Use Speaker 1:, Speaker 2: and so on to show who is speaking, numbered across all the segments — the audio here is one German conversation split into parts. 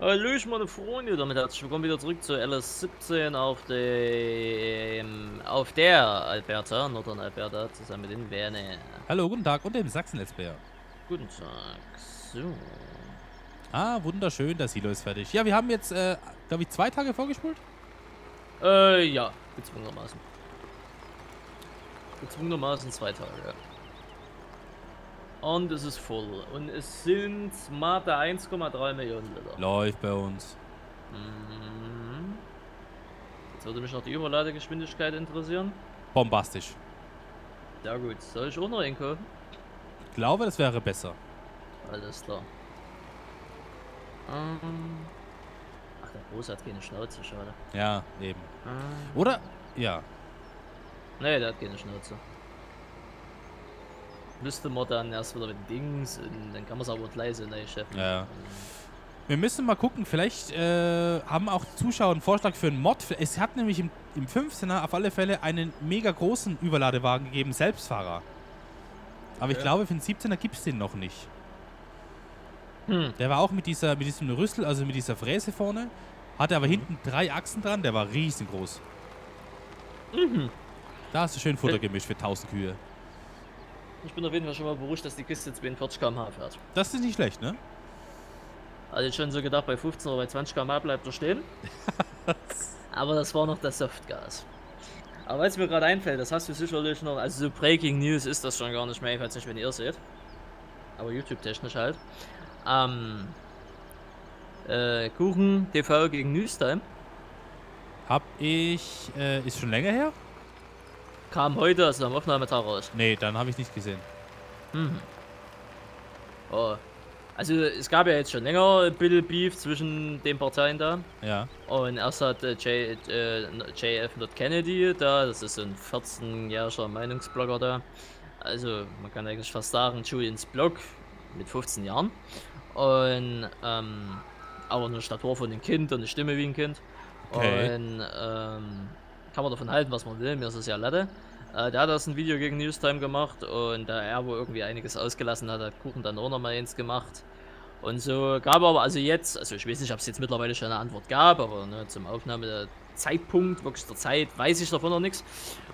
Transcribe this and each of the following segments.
Speaker 1: Hallöch meine Freunde, damit herzlich willkommen wieder zurück zu LS17 auf dem auf der Alberta, Nordern Alberta, zusammen mit den Werne.
Speaker 2: Hallo, guten Tag und dem Sachsen Player.
Speaker 1: Guten Tag. So.
Speaker 2: Ah, wunderschön, das Silo ist fertig. Ja, wir haben jetzt, äh, glaube ich, zwei Tage vorgespult.
Speaker 1: Äh, ja, gezwungenermaßen. Gezwungenermaßen zwei Tage, ja. Und es ist voll. Und es sind smarte 1,3 Millionen Liter.
Speaker 2: Läuft bei uns.
Speaker 1: Mhm. Jetzt würde mich noch die Überladegeschwindigkeit interessieren.
Speaker 2: Bombastisch.
Speaker 1: Ja gut, soll ich auch noch einkaufen?
Speaker 2: Ich glaube, das wäre besser.
Speaker 1: Alles klar. Ähm. Ach, der Große hat keine Schnauze, schade.
Speaker 2: Ja, eben.
Speaker 1: Ähm.
Speaker 2: Oder? Ja.
Speaker 1: Nee, der hat keine Schnauze. Müsste man dann erst wieder mit Dings und dann kann man es aber leise neu chefen.
Speaker 2: Ja. Wir müssen mal gucken, vielleicht äh, haben auch die Zuschauer einen Vorschlag für einen Mod. Es hat nämlich im, im 15er auf alle Fälle einen mega großen Überladewagen gegeben, Selbstfahrer. Aber ich
Speaker 1: Ja.
Speaker 2: glaube, für den 17er gibt es den noch nicht.
Speaker 1: Hm.
Speaker 2: Der war auch mit dieser, mit diesem Rüssel, also mit dieser Fräse vorne. Hatte aber hinten drei Achsen dran, der war riesengroß.
Speaker 1: Mhm.
Speaker 2: Da hast du schön Futter gemischt für 1000 Kühe.
Speaker 1: Ich bin auf jeden Fall schon mal beruhigt, dass die Kiste 42 km/h fährt.
Speaker 2: Das ist nicht schlecht, ne?
Speaker 1: Also ich schon so gedacht, bei 15 oder bei 20 km/h bleibt er stehen. Aber das war noch das Softgas. Aber was mir gerade einfällt, das hast du sicherlich noch, also so Breaking News ist das schon gar nicht mehr, ich weiß nicht, wenn ihr seht. Aber YouTube-technisch halt. Ähm, äh, Kuchen TV gegen Newstime
Speaker 2: Hab ich, äh, ist schon länger her?
Speaker 1: Kam heute, also am Aufnahmetag raus.
Speaker 2: Nee, dann habe ich nicht gesehen.
Speaker 1: Mhm. Oh. Also es gab ja jetzt schon länger ein bisschen Beef zwischen den Parteien da.
Speaker 2: Ja.
Speaker 1: Und erst hat äh, J, äh, JF Not Kennedy da, das ist so ein 14-jähriger Meinungsblogger da. Also man kann eigentlich fast sagen, Julians Blog mit 15 Jahren. Und ähm, aber eine Statur von einem Kind und eine Stimme wie ein Kind.
Speaker 2: Okay.
Speaker 1: Und ähm, kann man davon halten, was man will, mir ist es ja Latte. Äh, der hat das ein Video gegen Newstime gemacht und da er wohl irgendwie einiges ausgelassen hat, hat Kuchen dann auch noch mal eins gemacht. Und so gab aber also jetzt, also ich weiß nicht, ob es jetzt mittlerweile schon eine Antwort gab, aber ne, zum Aufnahmezeitpunkt, wirklich der Zeit, weiß ich davon noch nichts.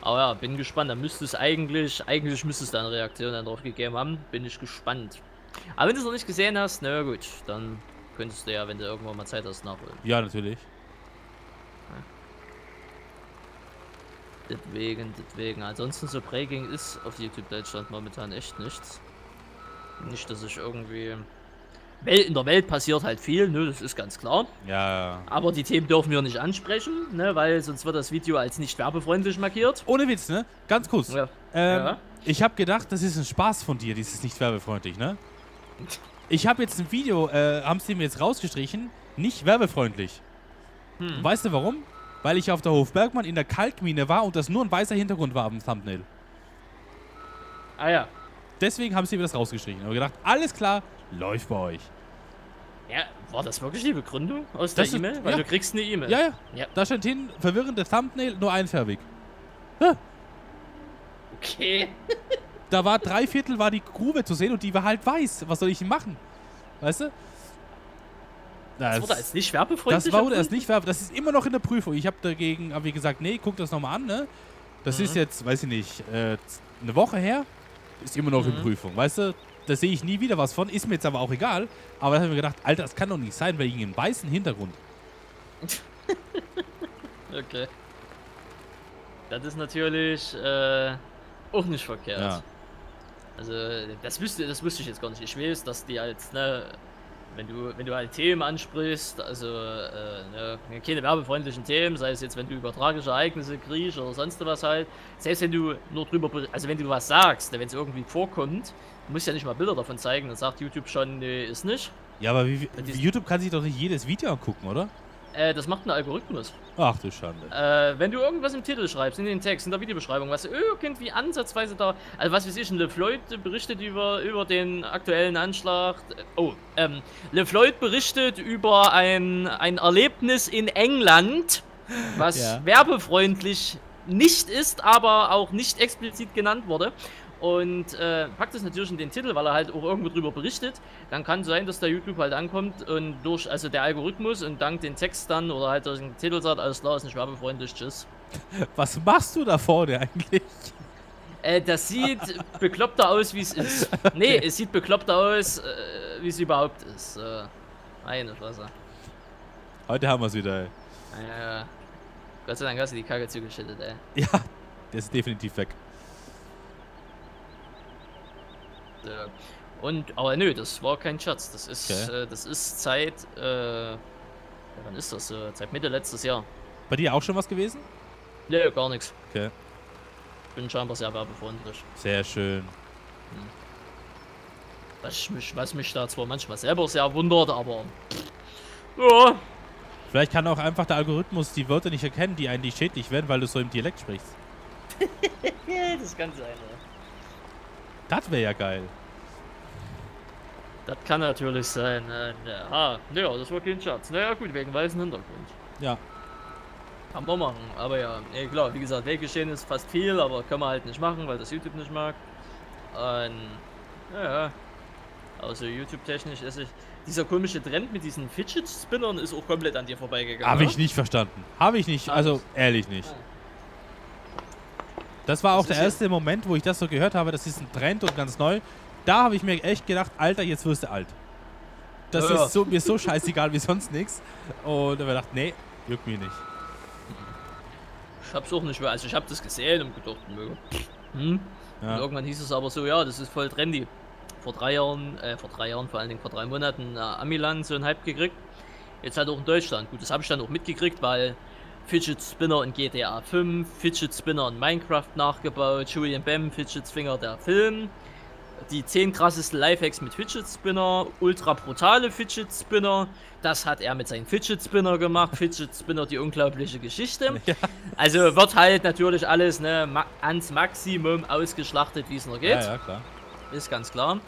Speaker 1: Aber ja, bin gespannt, da müsste es eigentlich, eigentlich müsste es da eine Reaktion dann drauf gegeben haben, bin ich gespannt. Aber wenn du es noch nicht gesehen hast, na gut, dann könntest du ja, wenn du irgendwann mal Zeit hast, nachholen.
Speaker 2: Ja, natürlich.
Speaker 1: Deswegen, deswegen. Ansonsten so Breaking ist auf YouTube Deutschland momentan echt nichts. Nicht, dass ich irgendwie. In der Welt passiert halt viel, ne, das ist ganz klar.
Speaker 2: Ja.
Speaker 1: Aber die Themen dürfen wir nicht ansprechen, ne, weil sonst wird das Video als nicht werbefreundlich markiert.
Speaker 2: Ohne Witz, ne? Ganz kurz.
Speaker 1: Ja.
Speaker 2: Ähm,
Speaker 1: Ja.
Speaker 2: Ich habe gedacht, das ist ein Spaß von dir, dieses nicht werbefreundlich, ne? Ich habe jetzt ein Video, äh, haben sie mir jetzt rausgestrichen, nicht werbefreundlich.
Speaker 1: Hm.
Speaker 2: Weißt du warum? Weil ich auf der Hof Bergmann in der Kalkmine war und das nur ein weißer Hintergrund war am Thumbnail.
Speaker 1: Ah ja.
Speaker 2: Deswegen haben sie mir das rausgestrichen. Und gedacht, alles klar, läuft bei euch.
Speaker 1: Ja, war das wirklich die Begründung aus
Speaker 2: Das
Speaker 1: der E-Mail? Weil
Speaker 2: ja.
Speaker 1: du kriegst eine E-Mail.
Speaker 2: Ja, ja.
Speaker 1: Ja.
Speaker 2: Da stand hin, verwirrende Thumbnail, nur einfärbig.
Speaker 1: Okay.
Speaker 2: Da war drei Viertel war die Grube zu sehen und die war halt weiß. Was soll ich denn machen? Weißt du?
Speaker 1: Das wurde als nicht werbefreundlich.
Speaker 2: Das war wurde
Speaker 1: empfunden?
Speaker 2: nicht werbe. Das ist immer noch in der Prüfung. Ich habe dagegen, hab wie gesagt, nee, guck das nochmal an, ne? Das
Speaker 1: Mhm.
Speaker 2: ist jetzt, weiß ich nicht, äh, eine Woche her. Ist immer noch in
Speaker 1: Mhm.
Speaker 2: Prüfung, weißt du? Da sehe ich nie wieder was von. Ist mir jetzt aber auch egal. Aber da habe ich mir gedacht, Alter, das kann doch nicht sein, wegen einem weißen Hintergrund.
Speaker 1: Okay. Das ist natürlich äh, auch nicht verkehrt.
Speaker 2: Ja.
Speaker 1: Also das wüsste, das wusste ich jetzt gar nicht. Ich weiß, dass die als, ne, wenn du, wenn du halt Themen ansprichst, also äh, ne, keine werbefreundlichen Themen, sei es jetzt, wenn du über tragische Ereignisse kriegst oder sonst was halt, selbst wenn du nur drüber, ber- also wenn du was sagst, ne, wenn es irgendwie vorkommt, du musst ja nicht mal Bilder davon zeigen, dann sagt YouTube schon, nee, ist nicht.
Speaker 2: Ja, aber wie, YouTube kann sich doch nicht jedes Video angucken, oder?
Speaker 1: Äh, das macht ein Algorithmus.
Speaker 2: Ach du Schande.
Speaker 1: Äh, wenn du irgendwas im Titel schreibst, in den Text, in der Videobeschreibung, was irgendwie ansatzweise da, also was weiß ich, ein LeFloid berichtet über, über den aktuellen Anschlag. Oh, ähm, LeFloid berichtet über ein, ein Erlebnis in England, was
Speaker 2: Ja.
Speaker 1: werbefreundlich nicht ist, aber auch nicht explizit genannt wurde. Und äh, packt es natürlich in den Titel, weil er halt auch irgendwo drüber berichtet, dann kann sein, dass der YouTube halt ankommt und durch, also der Algorithmus und dank den Text dann oder halt durch den Titel sagt, alles klar, ist nicht werbefreundlich, tschüss.
Speaker 2: Was machst du da vorne eigentlich?
Speaker 1: Äh, das sieht bekloppter aus, wie es ist. Okay. Nee, es sieht bekloppter aus, äh, wie es überhaupt ist. Äh, meine Fresse.
Speaker 2: Heute haben wir es wieder, ey.
Speaker 1: Ja, Gott sei Dank hast du die Kacke zugeschüttet, ey.
Speaker 2: Ja, der ist definitiv weg.
Speaker 1: Ja. Und, aber nö, das war kein Schatz. Das ist, okay. äh, das ist seit, äh, wann ist das? Äh, seit Mitte letztes Jahr.
Speaker 2: Bei dir auch schon was gewesen?
Speaker 1: Nö, gar nichts.
Speaker 2: Okay.
Speaker 1: Bin scheinbar sehr werbefreundlich.
Speaker 2: Sehr schön. Hm.
Speaker 1: Was mich, was mich da zwar manchmal selber sehr wundert, aber. Ja.
Speaker 2: Vielleicht kann auch einfach der Algorithmus die Wörter nicht erkennen, die eigentlich schädlich werden, weil du so im Dialekt sprichst.
Speaker 1: das kann sein, ja.
Speaker 2: Das wäre ja geil.
Speaker 1: Das kann natürlich sein. Äh, ja, ja, das war kein Schatz. Naja, gut, wegen weißen Hintergrund.
Speaker 2: Ja.
Speaker 1: Kann man machen. Aber ja, ja klar, wie gesagt, Weggeschehen ist fast viel, aber kann man halt nicht machen, weil das YouTube nicht mag. Und, ja, also YouTube-technisch ist ich. Dieser komische Trend mit diesen Fidget Spinnern ist auch komplett an dir vorbeigegangen.
Speaker 2: Habe ich nicht verstanden. Habe ich nicht, also ehrlich nicht. Ah. Das war auch das der erste ja Moment, wo ich das so gehört habe, das ist ein Trend und ganz neu. Da habe ich mir echt gedacht, Alter, jetzt wirst du alt. Das ja, ist so, mir so scheißegal wie sonst nichts. Und habe ich gedacht, nee, juckt mich nicht.
Speaker 1: Ich hab's auch nicht mehr, also ich habe das gesehen und gedacht, nö. Hm? Ja. Und irgendwann hieß es aber so, ja, das ist voll trendy. Vor drei Jahren, äh, vor drei Jahren, vor allen Dingen vor drei Monaten, äh, Amiland so einen Hype gekriegt. Jetzt halt auch in Deutschland. Gut, das habe ich dann auch mitgekriegt, weil Fidget Spinner in GTA 5, Fidget Spinner in Minecraft nachgebaut, Julian Bam, Fidget Spinner der Film, die 10 krassesten Lifehacks mit Fidget Spinner, ultra brutale Fidget Spinner, das hat er mit seinem Fidget Spinner gemacht, Fidget Spinner die unglaubliche Geschichte. Ja. Also wird halt natürlich alles ne, ans Maximum ausgeschlachtet, wie es nur geht. Ja,
Speaker 2: ja, klar.
Speaker 1: Ist ganz klar.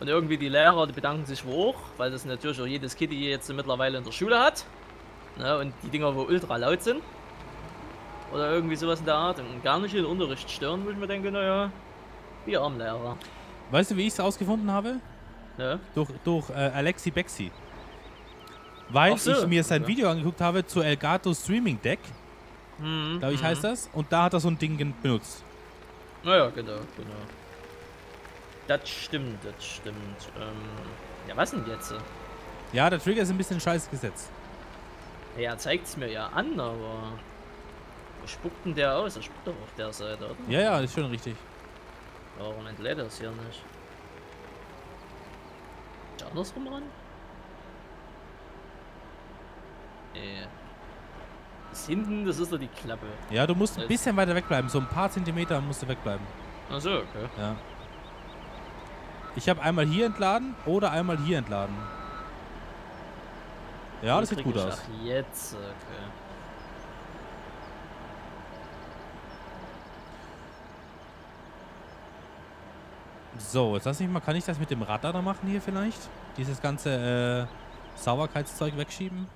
Speaker 1: Und irgendwie die Lehrer, die bedanken sich hoch, weil das natürlich auch jedes Kitty jetzt mittlerweile in der Schule hat. Ne, und die Dinger, wo ultra laut sind. Oder irgendwie sowas in der Art. Und gar nicht in den Unterricht stören, wo ich mir denke, naja, wie Armlehrer.
Speaker 2: Weißt du, wie ich es rausgefunden habe?
Speaker 1: Ja.
Speaker 2: Durch, durch äh, Alexi Bexi. Weil so. ich mir sein. Video angeguckt habe zu Elgato Streaming Deck. Mhm. Glaube ich, mhm. heißt das. Und da hat er so ein Ding benutzt.
Speaker 1: Naja, genau, genau. Das stimmt, das stimmt. Ähm, ja, was denn jetzt?
Speaker 2: Ja, der Trigger ist ein bisschen scheiße gesetzt.
Speaker 1: Ja, zeigt es mir ja an, aber... Wo spuckt denn der aus? Er spuckt doch auf der Seite, oder?
Speaker 2: Ja, ja, ist schon richtig.
Speaker 1: Warum entlädt er es hier nicht? Ist andersrum ran? Nee. Das hinten, das ist doch die Klappe.
Speaker 2: Ja, du musst ein bisschen weiter wegbleiben. So ein paar Zentimeter musst du wegbleiben.
Speaker 1: Achso, okay.
Speaker 2: Ja. Ich habe einmal hier entladen oder einmal hier entladen. Ja, das sieht gut aus.
Speaker 1: Ach, jetzt, okay.
Speaker 2: So, jetzt lass mich mal, kann ich das mit dem Radar da machen hier vielleicht? Dieses ganze äh, Sauberkeitszeug wegschieben?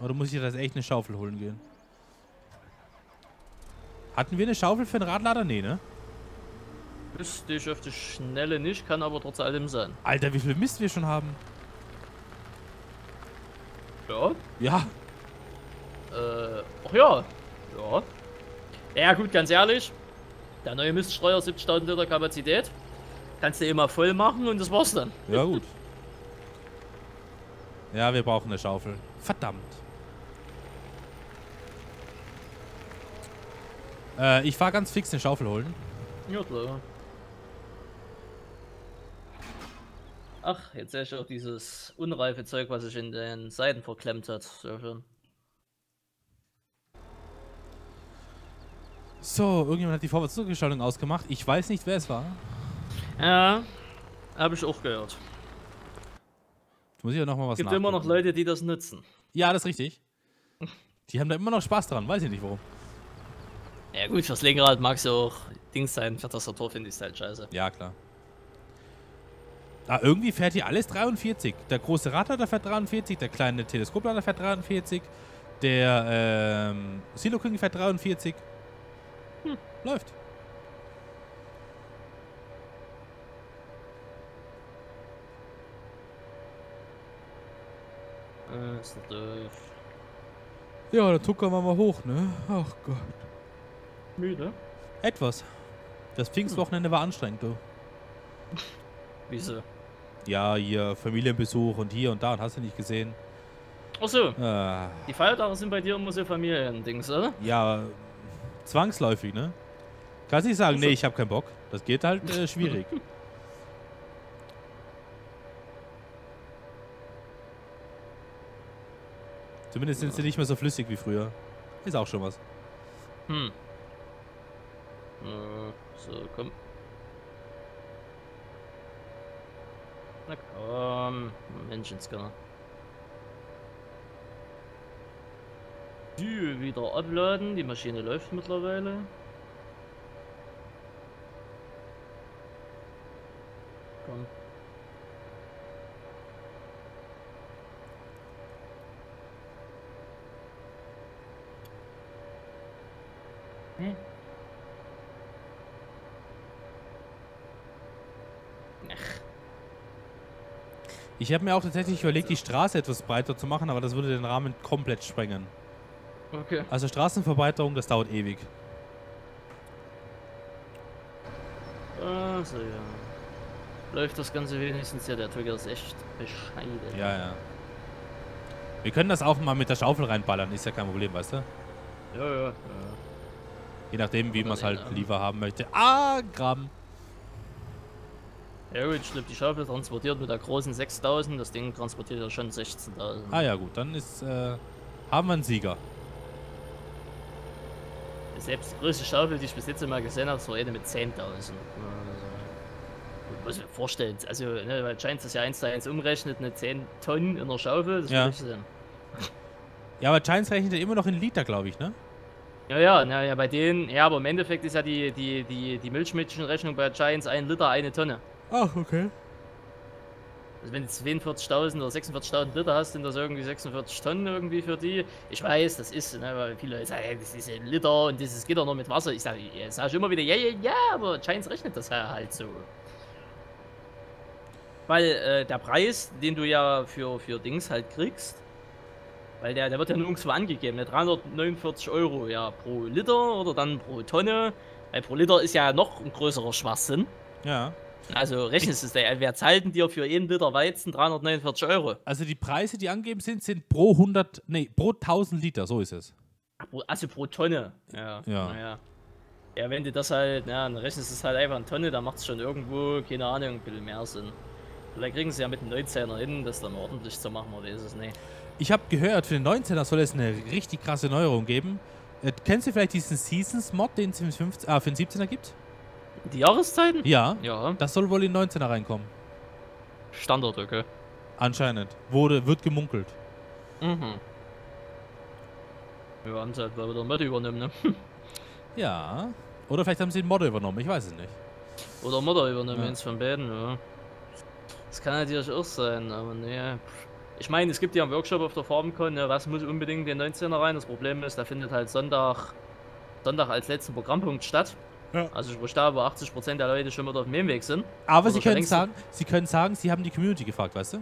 Speaker 2: Oder muss ich das echt eine Schaufel holen gehen? Hatten wir eine Schaufel für einen Radlader? Nee, ne?
Speaker 1: Wüsste ich auf die Schnelle nicht, kann aber trotz allem sein.
Speaker 2: Alter, wie viel Mist wir schon haben.
Speaker 1: Ja?
Speaker 2: Ja.
Speaker 1: Äh, ach ja. Ja. Ja gut, ganz ehrlich. Der neue Miststreuer 70.000 Liter Kapazität. Kannst du immer voll machen und das war's dann.
Speaker 2: Ja gut. Ja, wir brauchen eine Schaufel. Verdammt. Äh, ich fahr ganz fix eine Schaufel holen.
Speaker 1: Ja klar. Ach, jetzt sehe ich auch dieses unreife Zeug, was sich in den Seiten verklemmt hat. Sehr schön.
Speaker 2: So, irgendjemand hat die Vorwärtszugeschaltung ausgemacht. Ich weiß nicht, wer es war.
Speaker 1: Ja, habe ich auch gehört.
Speaker 2: Jetzt muss ich ja noch mal was
Speaker 1: Gibt immer noch Leute, die das nutzen.
Speaker 2: Ja, das ist richtig. Die haben da immer noch Spaß dran, weiß ich nicht warum.
Speaker 1: Ja gut, fürs Lenkrad mag es ja auch Dings sein, für Tastatur finde ich es halt scheiße.
Speaker 2: Ja, klar. Ah, irgendwie fährt hier alles 43. Der große Radlader fährt 43, der kleine Teleskoplader fährt 43, der ähm, Silo King fährt 43. Hm. Läuft.
Speaker 1: Äh, es läuft.
Speaker 2: Ja, dann tuckern wir mal hoch, ne? Ach Gott.
Speaker 1: Müde?
Speaker 2: Etwas. Das Pfingstwochenende hm. war anstrengend, du.
Speaker 1: Wieso?
Speaker 2: Ja, hier Familienbesuch und hier und da und hast du nicht gesehen.
Speaker 1: Achso,
Speaker 2: Ah,
Speaker 1: die Feiertage sind bei dir immer so Familiendings, oder?
Speaker 2: ja, zwangsläufig, ne? Kannst nicht sagen,
Speaker 1: Ach so.
Speaker 2: nee, ich habe keinen Bock. Das geht halt äh, schwierig. Zumindest sind sie nicht mehr so flüssig wie früher. Ist auch schon was.
Speaker 1: Hm. Äh, so, komm. Na komm, Menschenscanner. Die wieder abladen, die Maschine läuft mittlerweile. Komm. Hä?
Speaker 2: Ich habe mir auch tatsächlich überlegt, die Straße etwas breiter zu machen, aber das würde den Rahmen komplett sprengen.
Speaker 1: Okay.
Speaker 2: Also Straßenverbreiterung, das dauert ewig.
Speaker 1: Also ja. Läuft das Ganze wenigstens, ja, der Trigger ist echt bescheiden.
Speaker 2: Ja, ja. Wir können das auch mal mit der Schaufel reinballern, ist ja kein Problem, weißt du?
Speaker 1: Ja, ja, ja.
Speaker 2: Je nachdem, wie man es halt
Speaker 1: ähm,
Speaker 2: lieber haben möchte. Ah, Graben.
Speaker 1: Ich glaube, die Schaufel transportiert mit der großen 6000, das Ding transportiert ja schon 16.000.
Speaker 2: Ah ja, gut, dann ist, äh, haben wir einen Sieger.
Speaker 1: Selbst die größte Schaufel, die ich bis jetzt immer gesehen habe, das war eine mit 10.000. Also, muss ich mir vorstellen, also, ne, weil Giants das ja 1 zu 1 umrechnet, eine 10 Tonnen in der Schaufel, das
Speaker 2: Ja. Ja, aber Giants rechnet ja immer noch in Liter, glaube ich, ne?
Speaker 1: Ja, ja, na, ja, bei denen, ja, aber im Endeffekt ist ja die, die, die, die Milchmädchenrechnung bei Giants ein Liter, eine Tonne.
Speaker 2: Ach, okay.
Speaker 1: Also wenn du 42.000 oder 46.000 Liter hast, sind das irgendwie 46 Tonnen irgendwie für die. Ich weiß, das ist, ne, weil viele Leute sagen, das ist ein Liter und das geht doch noch mit Wasser. Ich sage ich sag immer wieder, ja, ja, ja, aber Giants rechnet das ja halt so. Weil äh, der Preis, den du ja für, für Dings halt kriegst, weil der, der wird ja nirgendwo angegeben, ne, 349 Euro ja pro Liter oder dann pro Tonne. Weil pro Liter ist ja noch ein größerer Schwachsinn.
Speaker 2: Ja.
Speaker 1: Also rechnest du es, wer zahlt denn dir für einen Liter Weizen 349 Euro?
Speaker 2: Also die Preise, die angegeben sind, sind pro 100, nee, pro 1000 Liter, so ist es.
Speaker 1: Also pro Tonne. Ja.
Speaker 2: Ja.
Speaker 1: Naja. Ja, wenn du das halt, ja, dann rechnest du es halt einfach in Tonne, dann macht es schon irgendwo, keine Ahnung, ein bisschen mehr Sinn. Vielleicht kriegen sie ja mit dem 19er hin, das dann ordentlich zu machen, oder ist es nicht?
Speaker 2: Ich habe gehört, für den 19er soll es eine richtig krasse Neuerung geben. Äh, kennst du vielleicht diesen Seasons-Mod, den es für den 15, ah, für den 17er gibt?
Speaker 1: Die Jahreszeiten?
Speaker 2: Ja.
Speaker 1: Ja,
Speaker 2: Das soll wohl in den 19er reinkommen.
Speaker 1: Standard, okay.
Speaker 2: Anscheinend. Wurde, wird gemunkelt.
Speaker 1: Mhm. Ja, haben sie halt wieder Mod übernommen, ne?
Speaker 2: Ja. Oder vielleicht haben sie den Mod übernommen, ich weiß es nicht.
Speaker 1: Oder Mutter übernommen,
Speaker 2: Ja.
Speaker 1: eins von beiden, ja. Das kann natürlich auch sein, aber nee. Ich meine, es gibt ja einen Workshop auf der FarmCon, ne, was muss unbedingt den 19er rein? Das Problem ist, da findet halt Sonntag, Sonntag als letzten Programmpunkt statt.
Speaker 2: Ja.
Speaker 1: Also sprich da, wo 80% der Leute schon wieder auf dem Hinweg sind.
Speaker 2: Aber sie
Speaker 1: schon
Speaker 2: können sagen, sie können sagen, sie haben die Community gefragt, weißt du?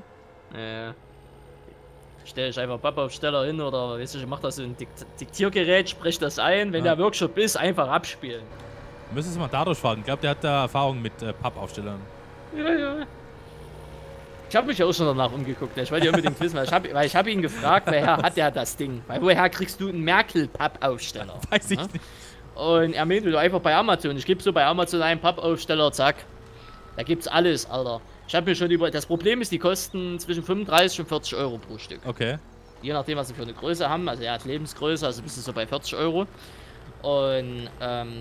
Speaker 1: Äh, stelle ich einfach Pappaufsteller hin oder weiß ich, ich mach da so ein Dikt Diktiergerät, sprich das ein, wenn
Speaker 2: Ja.
Speaker 1: der Workshop ist, einfach abspielen.
Speaker 2: Müssen Sie mal dadurch fragen. Ich glaube, der hat da Erfahrung mit äh, Pappaufstellern.
Speaker 1: Ja, ja. Ich habe mich ja auch schon danach umgeguckt. ne? Ich wollte ja unbedingt wissen, weil ich habe weil ich hab ihn gefragt, woher hat er das Ding? Weil woher kriegst du einen Merkel-Pappaufsteller?
Speaker 2: Weiß ich
Speaker 1: Ja?
Speaker 2: nicht.
Speaker 1: Und er du einfach bei Amazon. Ich gebe so bei Amazon einen Pappaufsteller, zack. Da gibt's alles, Alter. Ich habe mir schon über. Das Problem ist, die kosten zwischen 35 und 40 Euro pro Stück.
Speaker 2: Okay.
Speaker 1: Je nachdem, was sie für eine Größe haben. Also er hat Lebensgröße, also bist du so bei 40 Euro. Und ähm,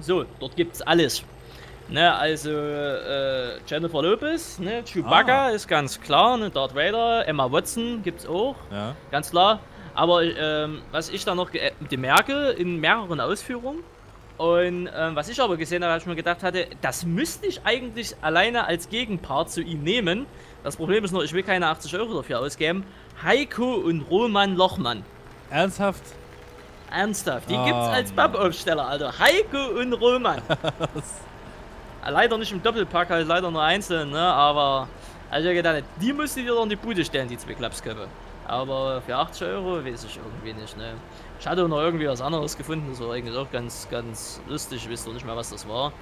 Speaker 1: so, dort gibt's alles. Ne, also äh, Jennifer Lopez, ne, Chewbacca
Speaker 2: Ah.
Speaker 1: ist ganz klar, ne, Darth Vader, Emma Watson gibt's auch,
Speaker 2: Ja.
Speaker 1: ganz klar. Aber ähm, was ich da noch die Merkel in mehreren Ausführungen und ähm, was ich aber gesehen habe, habe ich mir gedacht hatte, das müsste ich eigentlich alleine als Gegenpart zu ihm nehmen. Das Problem ist nur, ich will keine 80 Euro dafür ausgeben. Heiko und Roman Lochmann.
Speaker 2: Ernsthaft?
Speaker 1: Ernsthaft, die
Speaker 2: Oh,
Speaker 1: gibt's als
Speaker 2: Mann.
Speaker 1: Pappaufsteller, Alter. Heiko und Roman. leider nicht im Doppelpack, halt leider nur einzeln, ne? Aber Also ich gedacht, die du dir doch in die Bude stellen, die zwei Klapsköpfe. Aber für 80 Euro weiß ich irgendwie nicht, ne. Ich hatte noch irgendwie was anderes gefunden, das war eigentlich auch ganz, ganz lustig, ich weiß doch nicht mehr, was das war.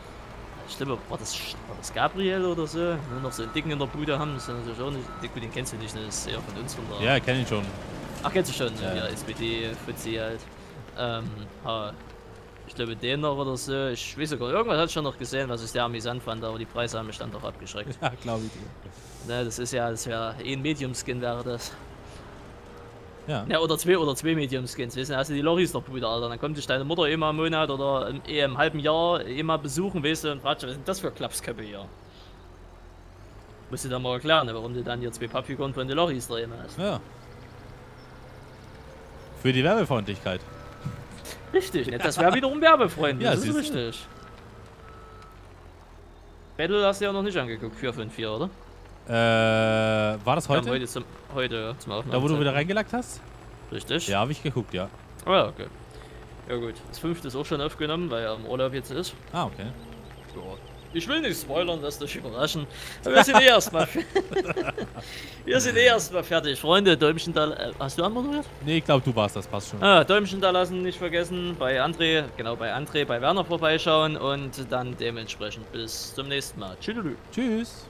Speaker 1: Ich glaube, war das, war das Gabriel oder so? Nur noch so einen Dicken in der Bude haben, das ist natürlich auch nicht, gut, den kennst du nicht, ne? das ist eher von uns von der...
Speaker 2: Ja, kenn ich schon.
Speaker 1: Ach, kennst du schon,
Speaker 2: Ja.
Speaker 1: ja, SPD, Fuzzi halt. Ähm, ha, ich glaube den noch oder so, ich weiß sogar, irgendwas hat schon noch gesehen, was ich sehr amüsant fand, aber die Preise haben mich dann doch abgeschreckt.
Speaker 2: Ja, glaube ich dir.
Speaker 1: Ne, das ist ja, das wäre eh ein Medium-Skin wäre das.
Speaker 2: Ja.
Speaker 1: Ja, oder zwei oder zwei Medium-Skins, weißt du, hast du die Loris doch Bruder, Alter. Dann kommt dich deine Mutter immer im Monat oder im, eh im halben Jahr immer besuchen, weißt du, und fragt, was sind das für Klapsköpfe hier? Musst du dann mal erklären, warum du dann hier zwei Pappfiguren von den Loris drin hast.
Speaker 2: Ja. Für die Werbefreundlichkeit.
Speaker 1: Richtig, das wäre wiederum Werbefreund,
Speaker 2: Ja,
Speaker 1: das ist richtig. Battle hast du ja noch nicht angeguckt, 454, oder?
Speaker 2: Äh, war das heute?
Speaker 1: heute zum, heute zum Aufnehmen.
Speaker 2: Da, wo du wieder reingelagt hast?
Speaker 1: Richtig?
Speaker 2: Ja, habe ich geguckt, ja.
Speaker 1: Ah, ja, okay. Ja gut, das fünfte ist auch schon aufgenommen, weil er im Urlaub jetzt ist.
Speaker 2: Ah, okay.
Speaker 1: Ja. Ich will nicht spoilern, lasst euch überraschen. Aber wir sind eh erstmal Wir sind eh erstmal fertig. Freunde, Däumchen da. Äh, hast du anmoderiert?
Speaker 2: Nee, ich glaube, du warst das, passt schon.
Speaker 1: Ah, Däumchen da lassen, nicht vergessen. Bei André, genau bei André, bei Werner vorbeischauen und dann dementsprechend bis zum nächsten Mal. Tschüss.
Speaker 2: Tschüss.